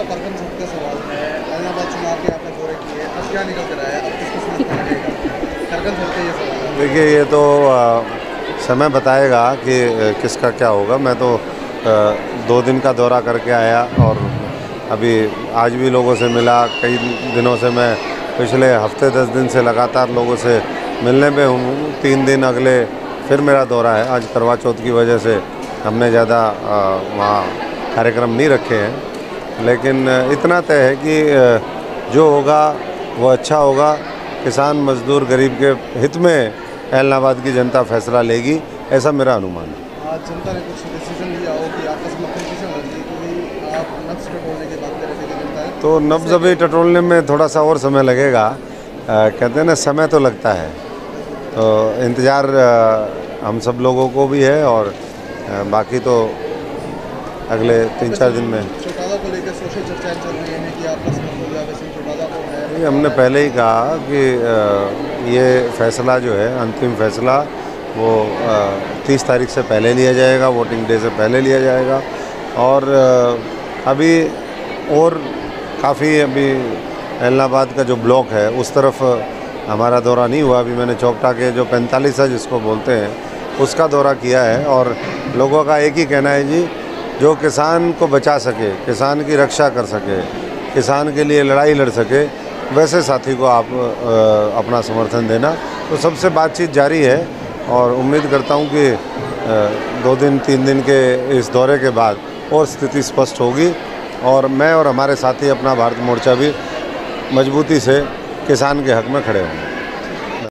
का सवाल है। चुनाव के आपने दौरे किए अब क्या निकल कर आया? अब ये सवाल देखिए ये तो आ, समय बताएगा कि किसका क्या होगा। मैं तो आ, दो दिन का दौरा करके आया और अभी आज भी लोगों से मिला। कई दिनों से मैं पिछले हफ़्ते दस दिन से लगातार लोगों से मिलने पे हूँ। तीन दिन अगले फिर मेरा दौरा है। आज करवा चौथ की वजह से हमने ज़्यादा वहाँ कार्यक्रम नहीं रखे हैं। लेकिन इतना तय है कि जो होगा वो अच्छा होगा। किसान मजदूर गरीब के हित में ऐलनाबाद की जनता फैसला लेगी ऐसा मेरा अनुमान है। आज जनता ने कुछ डिसीज़न लिया हो कि आपका समर्थन किसे होना चाहिए क्योंकि आप नक्स पे की बात कर रहे थे कि जनता है? तो नब्ज अभी टटोलने में थोड़ा सा और समय लगेगा। आ, कहते हैं ना समय तो लगता है। तो इंतज़ार हम सब लोगों को भी है और आ, बाकी तो अगले तीन चार दिन में। को लेकर सोशल चर्चाएँ चल रही हैं कि आपका समर्थन होगा वैसे ही चौटाला को है। ये हमने पहले ही कहा कि ये फैसला जो है अंतिम फैसला वो तीस तारीख से पहले लिया जाएगा वोटिंग डे से पहले लिया जाएगा। और अभी और काफ़ी अभी ऐलनाबाद का जो ब्लॉक है उस तरफ़ हमारा दौरा नहीं हुआ। अभी मैंने चौकटा के जो पैंतालीस है जिसको बोलते हैं उसका दौरा किया है। और लोगों का एक ही कहना है जी जो किसान को बचा सके किसान की रक्षा कर सके किसान के लिए लड़ाई लड़ सके वैसे साथी को आप अ, अपना समर्थन देना। तो सबसे बातचीत जारी है और उम्मीद करता हूँ कि अ, दो दिन तीन दिन के इस दौरे के बाद और स्थिति स्पष्ट होगी और मैं और हमारे साथी अपना भारत मोर्चा भी मजबूती से किसान के हक में खड़े होंगे।